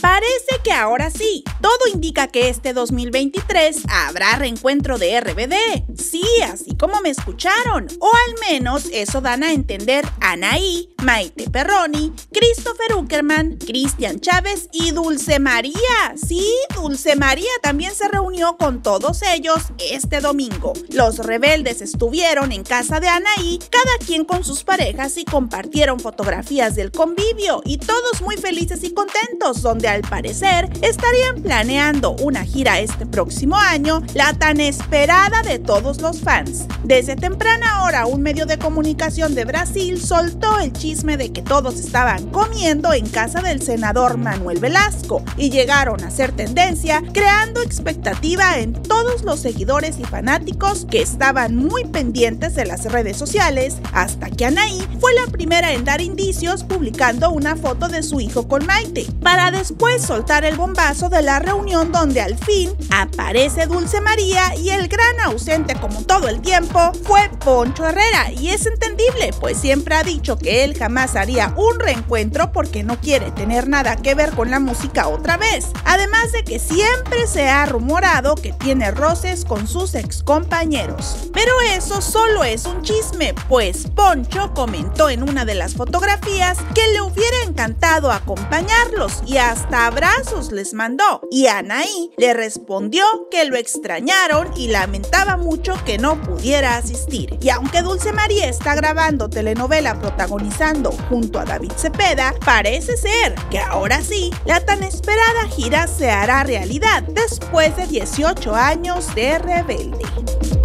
Parece que ahora sí, todo indica que este 2023 habrá reencuentro de RBD. Sí, así como me escucharon, o al menos eso dan a entender Anaí, Maite Perroni, Christopher Uckerman, Cristian Chávez y Dulce María. Sí, Dulce María también se reunió con todos ellos este domingo. Los rebeldes estuvieron en casa de Anaí, cada quien con sus parejas y compartieron fotografías del convivio y todos muy felices y contentos, donde al parecer estarían planeando una gira este próximo año, la tan esperada de todos los fans. Desde temprana hora, un medio de comunicación de Brasil soltó el chisme de que todos estaban comiendo en casa del senador Manuel Velasco y llegaron a ser tendencia, creando expectativa en todos los seguidores y fanáticos que estaban muy pendientes de las redes sociales, hasta que Anaí fue la primera en dar indicios publicando una foto de su hijo con Maite, para después soltar el bombazo de la reunión donde al fin aparece Dulce María y el gran ausente como todo el tiempo fue Poncho Herrera y es entendible pues siempre ha dicho que él jamás haría un reencuentro porque no quiere tener nada que ver con la música otra vez. Además de que siempre se ha rumorado que tiene roces con sus ex compañeros. Pero eso solo es un chisme, pues Poncho comentó en una de las fotografías que le hubiera encantado acompañarlos y hasta abrazos les mandó y Anaí le respondió que lo extrañaron y lamentaba mucho que no pudiera asistir. Y aunque Dulce María está grabando telenovela protagonizando junto a David Cepeda, parece ser que ahora sí, la tan esperada gira se hará realidad después de 18 años de rebelde.